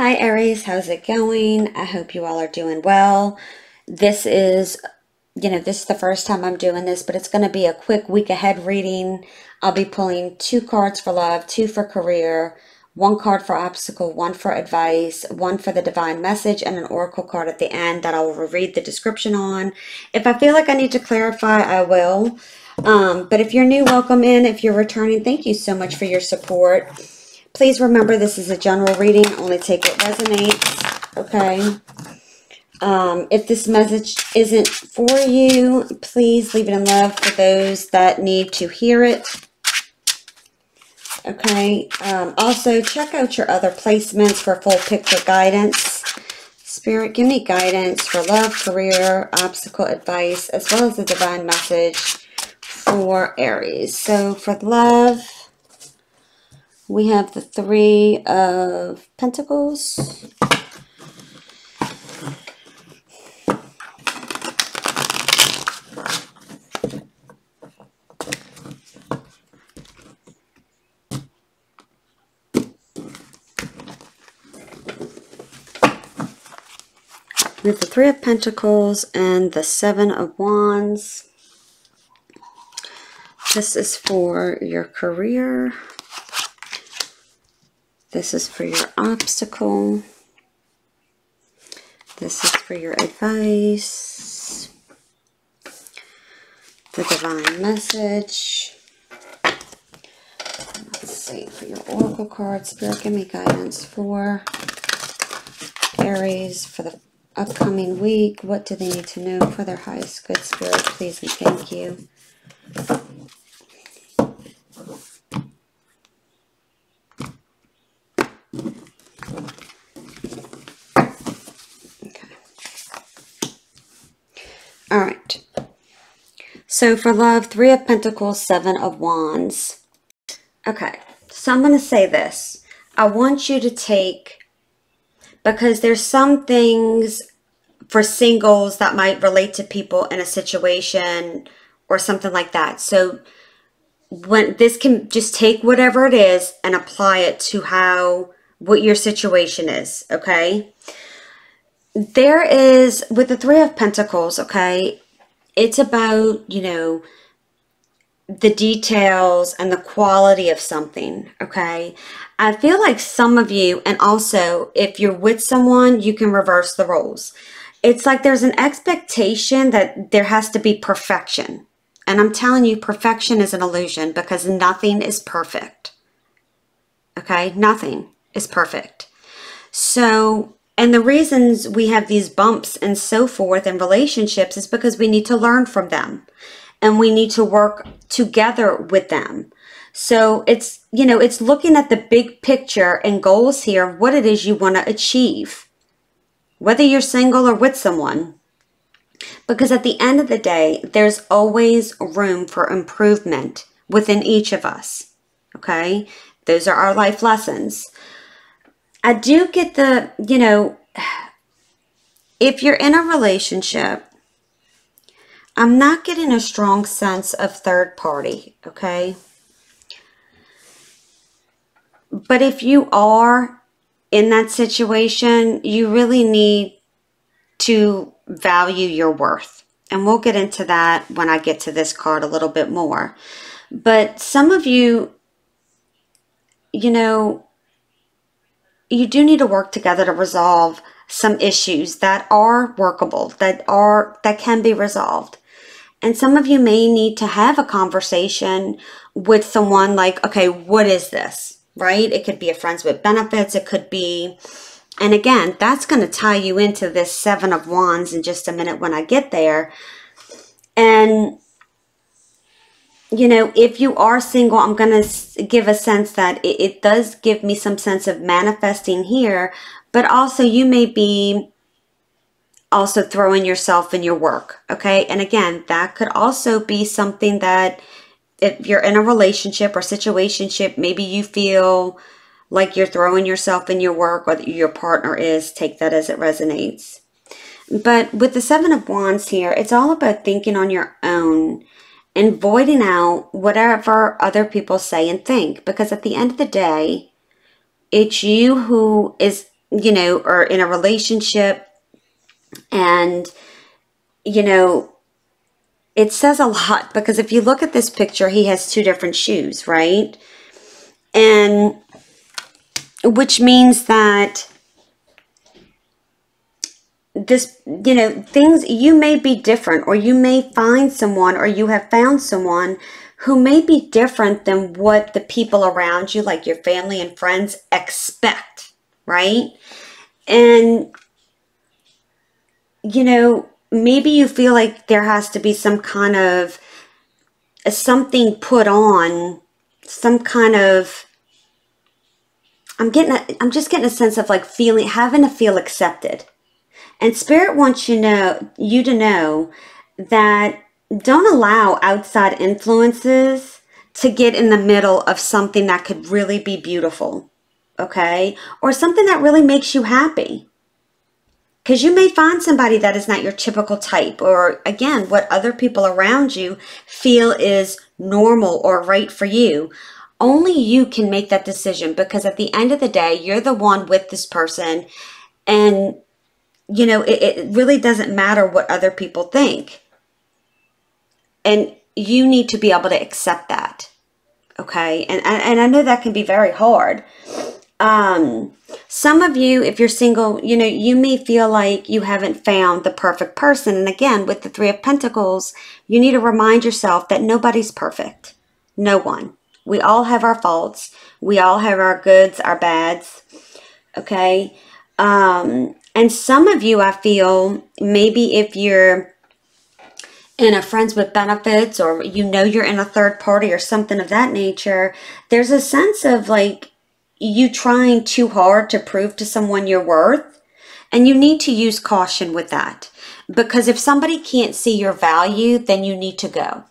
Hi Aries, how's it going? I hope you all are doing well. This is, you know, this is the first time I'm doing this, but it's going to be a quick week ahead reading. I'll be pulling two cards for love, two for career, one card for obstacle, one for advice, one for the divine message, and an oracle card at the end that I will read the description on. If I feel like I need to clarify, I will. Um, but if you're new, welcome in. If you're returning, thank you so much for your support. Please remember this is a general reading. Only take what resonates. Okay. Um, if this message isn't for you, please leave it in love for those that need to hear it. Okay. Um, also, check out your other placements for full picture guidance. Spirit, give me guidance for love, career, obstacle advice, as well as the divine message for Aries. So for love, we have the Three of Pentacles. We have the Three of Pentacles and the Seven of Wands. This is for your career. This is for your obstacle. This is for your advice. The divine message. Let's see, for your oracle card, Spirit, give me guidance for Aries for the upcoming week. What do they need to know for their highest good spirit? Please and thank you. All right. So for love, Three of Pentacles, Seven of Wands. Okay, so I'm going to say this. I want you to take, because there's some things for singles that might relate to people in a situation or something like that. So when this can just take whatever it is and apply it to how, what your situation is, okay? there is with the three of pentacles okay it's about you know the details and the quality of something okay? I feel like some of you and also if you're with someone you can reverse the roles. It's like there's an expectation that there has to be perfection. And i'm telling you perfection is an illusion because nothing is perfect. Okay? Nothing is perfect. So and the reasons we have these bumps and so forth in relationships is because we need to learn from them and we need to work together with them. So it's, you know, it's looking at the big picture and goals here of what it is you want to achieve, whether you're single or with someone. Because at the end of the day, there's always room for improvement within each of us. Okay? Those are our life lessons. I do get the, you know, if you're in a relationship, I'm not getting a strong sense of third party, okay? But if you are in that situation, you really need to value your worth. And we'll get into that when I get to this card a little bit more. But some of you, you know, you do need to work together to resolve some issues that are workable, that are that can be resolved. And some of you may need to have a conversation with someone like, okay, what is this? Right? It could be a friends with benefits, it could be and again, that's going to tie you into this 7 of wands in just a minute when I get there. And you know, if you are single, I'm going to give a sense that it, it, does give me some sense of manifesting here, but also you may be also throwing yourself in your work. Okay. And again, that could also be something that if you're in a relationship or situationship, maybe you feel like you're throwing yourself in your work or your partner is, take that as it resonates. But with the Seven of Wands here, it's all about thinking on your own and voiding out whatever other people say and think because at the end of the day it's you who is you know, are in a relationship and, you know, it says a lot because if you look at this picture, he has two different shoes, right? And which means that this, you know, things, you may be different or you may find someone or you have found someone who may be different than what the people around you, like your family and friends, expect, right? And, you know, maybe you feel like there has to be some kind of something put on, some kind of I'm getting a, I'm just getting a sense of like feeling having to feel accepted. And spirit wants you know you to know that don't allow outside influences to get in the middle of something that could really be beautiful, okay? Or something that really makes you happy. Because you may find somebody that is not your typical type, or again, what other people around you feel is normal or right for you. Only you can make that decision because at the end of the day, you're the one with this person, and you know, it, it really doesn't matter what other people think and you need to be able to accept that. Okay. And, and I know that can be very hard. Um, some of you, if you're single, you know, you may feel like you haven't found the perfect person. And again, with the Three of Pentacles, you need to remind yourself that nobody's perfect. No one. We all have our faults. We all have our goods, our bads. Okay. Um, and some of you, I feel, maybe if you're in a friends with benefits or you know you're in a third party or something of that nature, there's a sense of like you trying too hard to prove to someone your worth. And you need to use caution with that. Because if somebody can't see your value, then you need to go.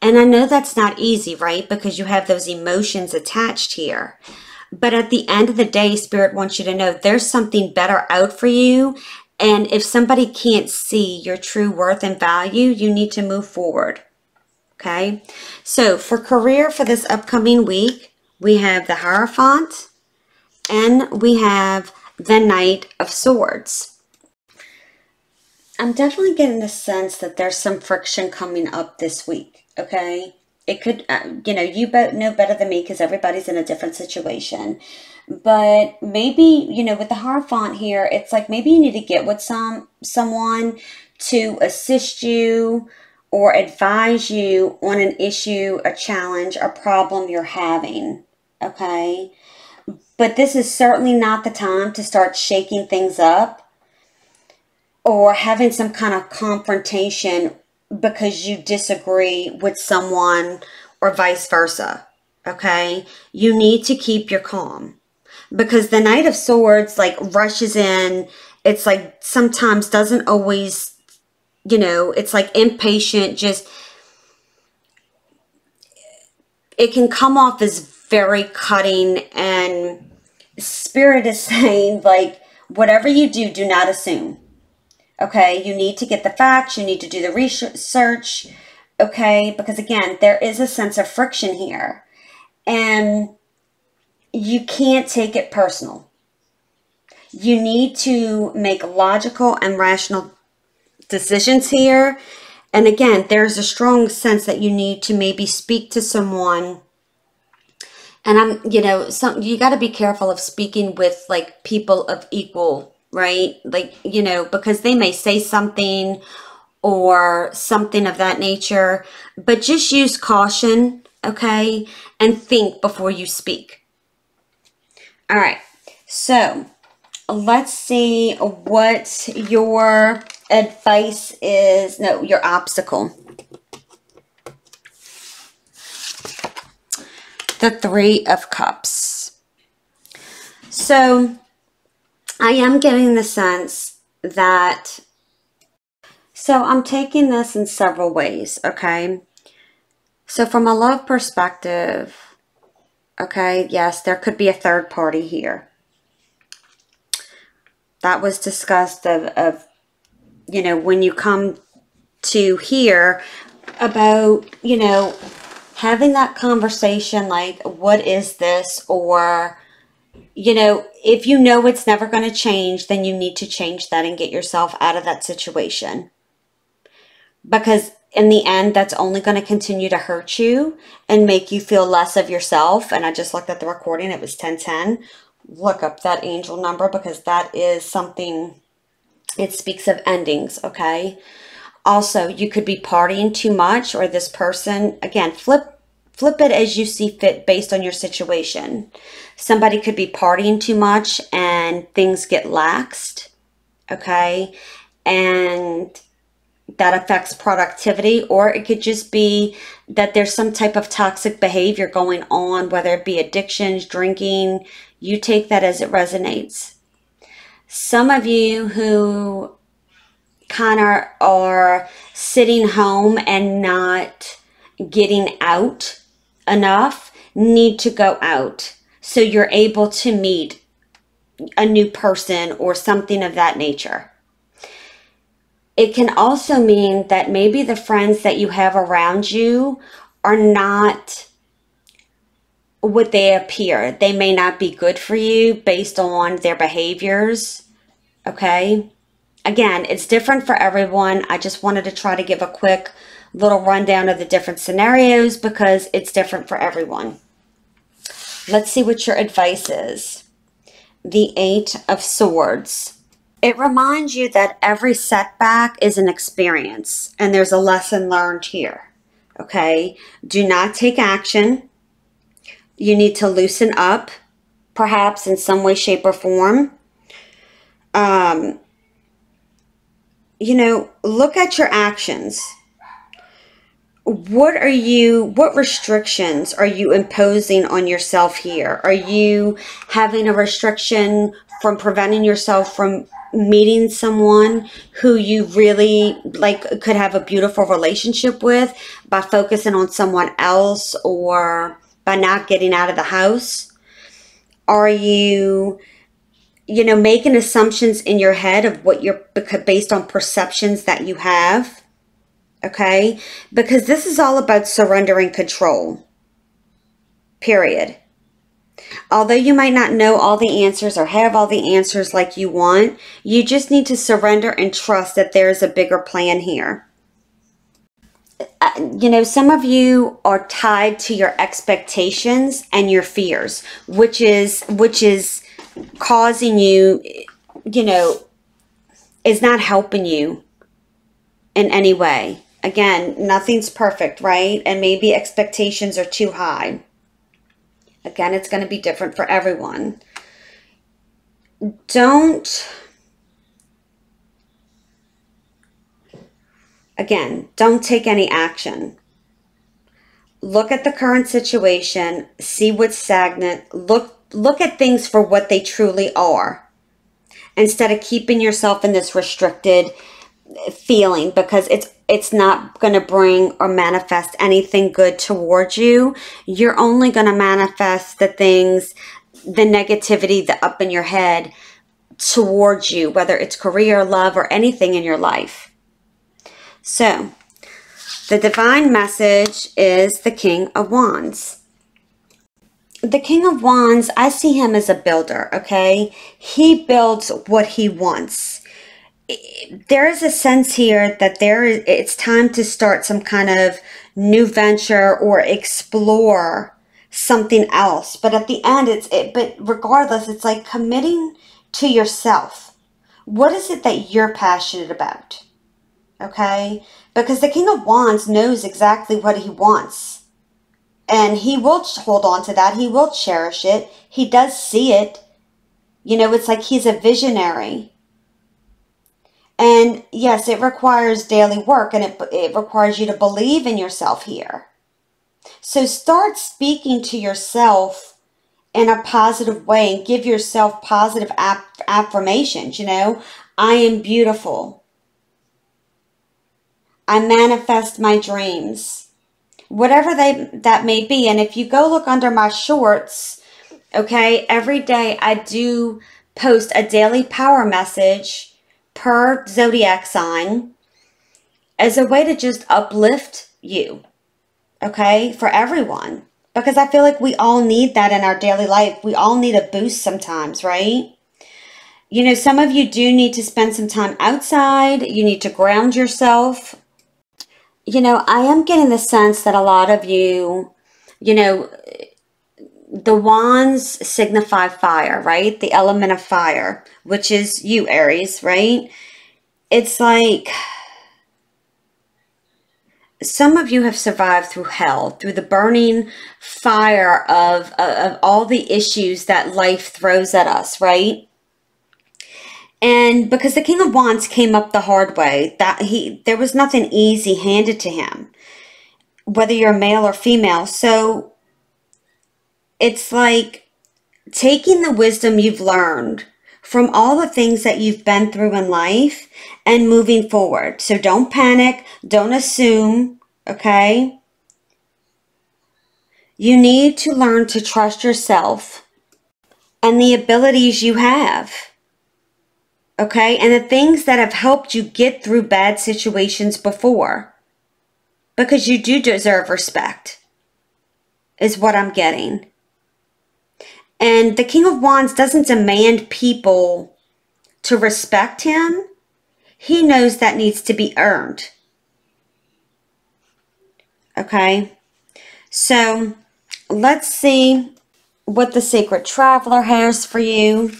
And I know that's not easy, right? Because you have those emotions attached here. But at the end of the day, Spirit wants you to know there's something better out for you and if somebody can't see your true worth and value, you need to move forward. Okay. So for career for this upcoming week, we have the Hierophant and we have the Knight of Swords. I'm definitely getting the sense that there's some friction coming up this week. Okay. It could, uh, you know, you both know better than me because everybody's in a different situation. But maybe you know with the Hierophant here it's like maybe you need to get with some someone to assist you or advise you on an issue a challenge a problem you're having okay? But this is certainly not the time to start shaking things up or having some kind of confrontation because you disagree with someone or vice versa okay? You need to keep your calm. Because the Knight of Swords like rushes in. It's like sometimes doesn't always, you know, it's like impatient, just it can come off as very cutting and spirit is saying like whatever you do do not assume okay you need to get the facts you need to do the research okay because again there is a sense of friction here and you can't take it personal. You need to make logical and rational decisions here. And again, there's a strong sense that you need to maybe speak to someone. And I'm, you know, some you got to be careful of speaking with like people of equal, right? Like, you know, because they may say something or something of that nature, but just use caution, okay? And think before you speak. All right, so let's see what your advice is. No, your obstacle. The Three of Cups. So I am getting the sense that, so I'm taking this in several ways, okay? So from a love perspective, Okay, yes, there could be a third party here. That was discussed of, of you know, when you come to hear about, you know, having that conversation like, what is this? Or, you know, if you know it's never going to change, then you need to change that and get yourself out of that situation. Because in the end, that's only going to continue to hurt you and make you feel less of yourself. And I just looked at the recording, it was 1010. Look up that angel number because that is something, it speaks of endings, okay? Also, you could be partying too much or this person, again, flip flip it as you see fit based on your situation. Somebody could be partying too much and things get laxed, okay? And that affects productivity, or it could just be that there's some type of toxic behavior going on, whether it be addictions, drinking. You take that as it resonates. Some of you who kind of are sitting home and not getting out enough need to go out so you're able to meet a new person or something of that nature. It can also mean that maybe the friends that you have around you are not what they appear. They may not be good for you based on their behaviors. Okay. Again, it's different for everyone. I just wanted to try to give a quick little rundown of the different scenarios because it's different for everyone. Let's see what your advice is. The Eight of Swords. It reminds you that every setback is an experience and there's a lesson learned here. Okay? Do not take action. You need to loosen up, perhaps in some way, shape, or form. Um, you know, look at your actions what are you what restrictions are you imposing on yourself here? Are you having a restriction from preventing yourself from meeting someone who you really like could have a beautiful relationship with by focusing on someone else or by not getting out of the house? Are you you know making assumptions in your head of what you're based on perceptions that you have okay? Because this is all about surrendering control, period. Although you might not know all the answers or have all the answers like you want, you just need to surrender and trust that there is a bigger plan here. Uh, you know, some of you are tied to your expectations and your fears, which is which is causing you, you know, is not helping you in any way. Again, nothing's perfect, right? And maybe expectations are too high. Again, it's going to be different for everyone. Don't, again, don't take any action. Look at the current situation, see what's stagnant, look look at things for what they truly are instead of keeping yourself in this restricted feeling because it's it's not going to bring or manifest anything good towards you. You're only going to manifest the things, the negativity the up in your head towards you, whether it's career, love, or anything in your life. So, the divine message is the King of Wands. The King of Wands, I see him as a builder, okay? He builds what he wants there is a sense here that there is it's time to start some kind of new venture or explore something else. But at the end it's it but regardless it's like committing to yourself. What is it that you're passionate about? Okay? Because the king of wands knows exactly what he wants. And he will hold on to that. He will cherish it. He does see it. You know it's like he's a visionary and yes, it requires daily work and it, it requires you to believe in yourself here. So start speaking to yourself in a positive way and give yourself positive aff- affirmations. You know, I am beautiful. I manifest my dreams. Whatever they that may be. And if you go look under my shorts, okay, every day I do post a daily power message per zodiac sign as a way to just uplift you, okay, for everyone. because I feel like we all need that in our daily life. We all need a boost sometimes, right? You know, some of you do need to spend some time outside. You need to ground yourself. You know, I am getting the sense that a lot of you, you know, the wands signify fire, right? The element of fire, which is you, Aries, right? It's like some of you have survived through hell, through the burning fire of, of, of all the issues that life throws at us, right? And because the King of Wands came up the hard way, that he there was nothing easy handed to him, whether you're male or female. So it's like taking the wisdom you've learned from all the things that you've been through in life and moving forward. So don't panic, don't assume, okay? You need to learn to trust yourself and the abilities you have. Okay? And the things that have helped you get through bad situations before. Because you do deserve respect, is what I'm getting. And the King of Wands doesn't demand people to respect him. He knows that needs to be earned. Okay? So, let's see what the Sacred Traveler has for you.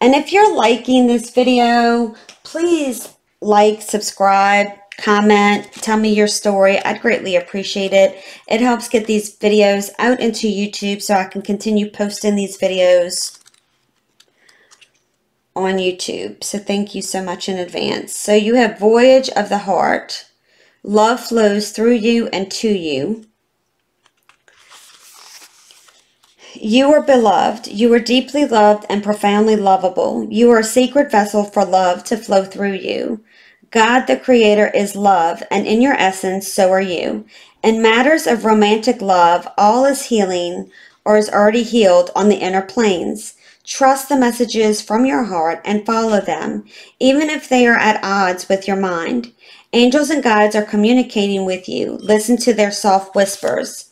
And if you're liking this video, please like, subscribe, comment, tell me your story. I'd greatly appreciate it. It helps get these videos out into YouTube so I can continue posting these videos on YouTube. So thank you so much in advance. So you have Voyage of the Heart. Love flows through you and to you. You are beloved. You are deeply loved and profoundly lovable. You are a sacred vessel for love to flow through you. God the Creator is love, and in your essence, so are you. In matters of romantic love, all is healing or is already healed on the inner planes. Trust the messages from your heart and follow them, even if they are at odds with your mind. Angels and guides are communicating with you. Listen to their soft whispers.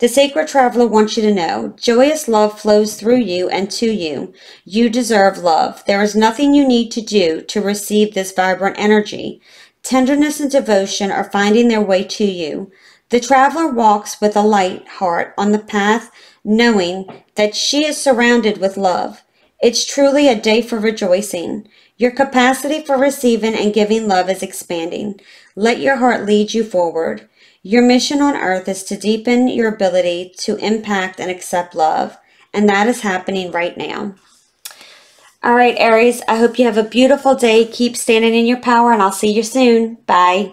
The sacred traveler wants you to know joyous love flows through you and to you. You deserve love. There is nothing you need to do to receive this vibrant energy. Tenderness and devotion are finding their way to you. The traveler walks with a light heart on the path, knowing that she is surrounded with love. It's truly a day for rejoicing. Your capacity for receiving and giving love is expanding. Let your heart lead you forward. Your mission on earth is to deepen your ability to impact and accept love, and that is happening right now. All right, Aries, I hope you have a beautiful day. Keep standing in your power, and I'll see you soon. Bye.